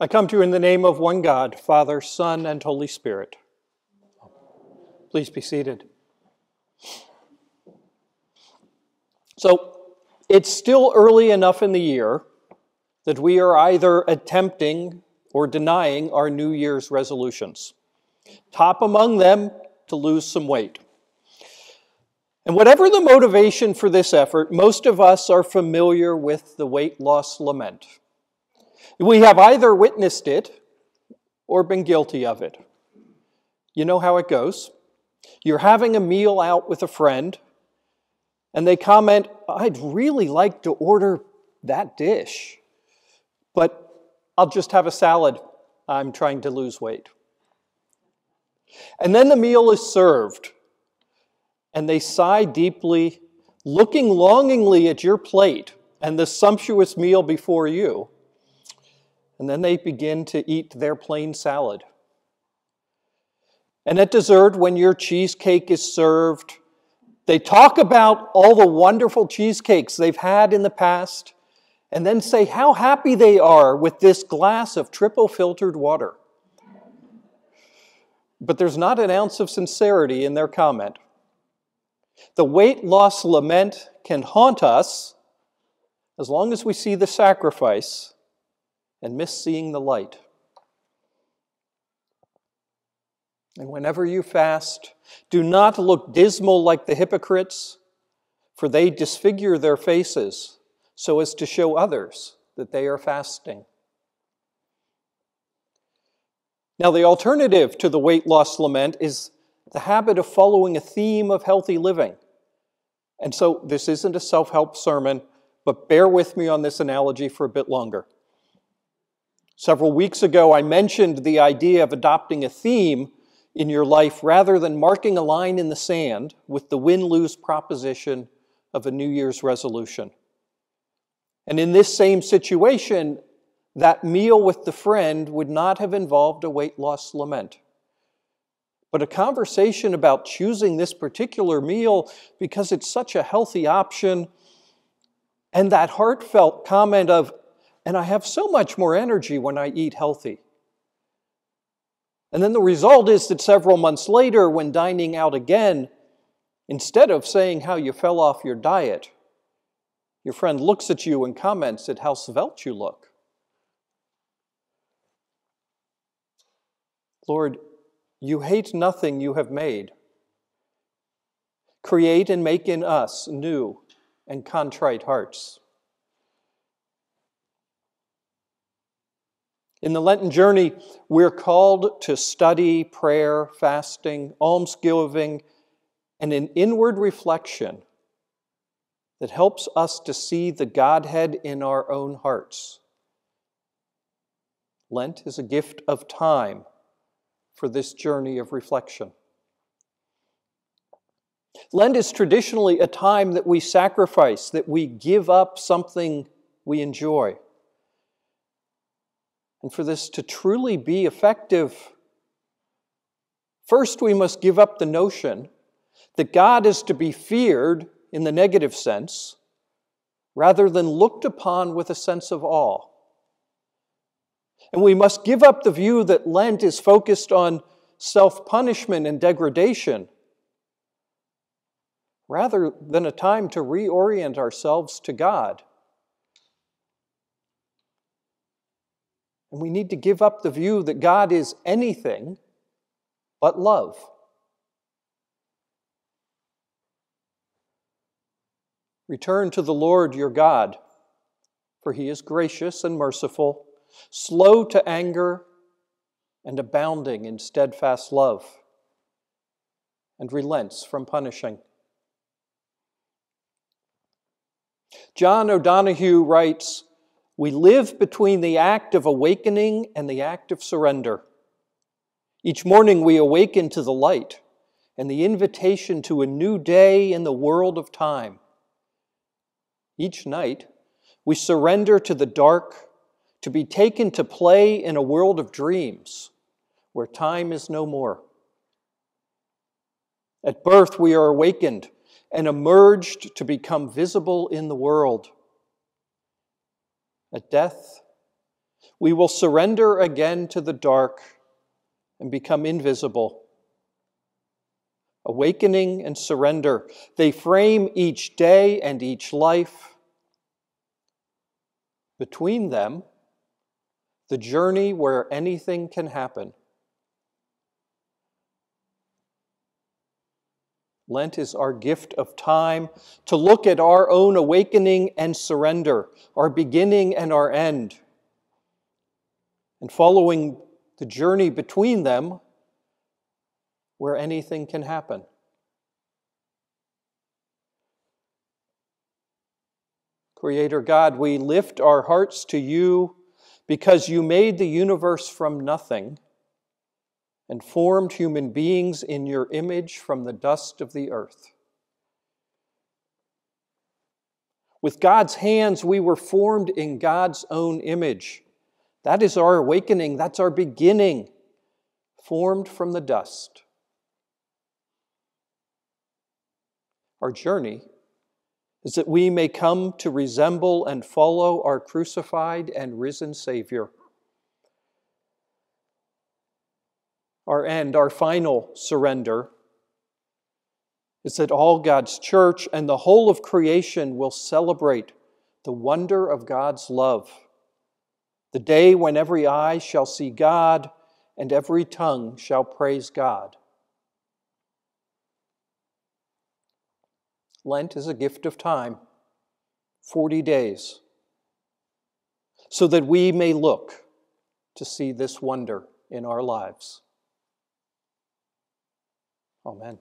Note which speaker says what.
Speaker 1: I come to you in the name of one God, Father, Son, and Holy Spirit. Please be seated. So, it's still early enough in the year that we are either attempting or denying our New Year's resolutions. Top among them, to lose some weight. And whatever the motivation for this effort, most of us are familiar with the weight loss lament. We have either witnessed it or been guilty of it. You know how it goes. You're having a meal out with a friend, and they comment, I'd really like to order that dish, but I'll just have a salad. I'm trying to lose weight. And then the meal is served, and they sigh deeply, looking longingly at your plate and the sumptuous meal before you. And then they begin to eat their plain salad. And at dessert, when your cheesecake is served, they talk about all the wonderful cheesecakes they've had in the past and then say how happy they are with this glass of triple filtered water. But there's not an ounce of sincerity in their comment. The weight loss lament can haunt us as long as we see the sacrifice and miss seeing the light. And whenever you fast, do not look dismal like the hypocrites, for they disfigure their faces so as to show others that they are fasting. Now, the alternative to the weight loss lament is the habit of following a theme of healthy living. And so, this isn't a self help sermon, but bear with me on this analogy for a bit longer. Several weeks ago, I mentioned the idea of adopting a theme in your life rather than marking a line in the sand with the win lose proposition of a New Year's resolution. And in this same situation, that meal with the friend would not have involved a weight loss lament, but a conversation about choosing this particular meal because it's such a healthy option, and that heartfelt comment of, and I have so much more energy when I eat healthy. And then the result is that several months later, when dining out again, instead of saying how you fell off your diet, your friend looks at you and comments at how svelte you look. Lord, you hate nothing you have made. Create and make in us new and contrite hearts. In the Lenten journey, we're called to study prayer, fasting, almsgiving, and an inward reflection that helps us to see the Godhead in our own hearts. Lent is a gift of time for this journey of reflection. Lent is traditionally a time that we sacrifice, that we give up something we enjoy. And for this to truly be effective, first we must give up the notion that God is to be feared in the negative sense rather than looked upon with a sense of awe. And we must give up the view that Lent is focused on self punishment and degradation rather than a time to reorient ourselves to God And we need to give up the view that God is anything but love. Return to the Lord your God, for he is gracious and merciful, slow to anger, and abounding in steadfast love, and relents from punishing. John O'Donohue writes, we live between the act of awakening and the act of surrender. Each morning we awaken to the light and the invitation to a new day in the world of time. Each night we surrender to the dark to be taken to play in a world of dreams where time is no more. At birth we are awakened and emerged to become visible in the world at death, we will surrender again to the dark and become invisible. Awakening and surrender, they frame each day and each life. Between them, the journey where anything can happen. Lent is our gift of time to look at our own awakening and surrender, our beginning and our end. And following the journey between them, where anything can happen. Creator God, we lift our hearts to you because you made the universe from nothing and formed human beings in your image from the dust of the earth. With God's hands, we were formed in God's own image. That is our awakening, that's our beginning, formed from the dust. Our journey is that we may come to resemble and follow our crucified and risen Savior. Our end, our final surrender, is that all God's church and the whole of creation will celebrate the wonder of God's love. The day when every eye shall see God and every tongue shall praise God. Lent is a gift of time, 40 days, so that we may look to see this wonder in our lives. Amen.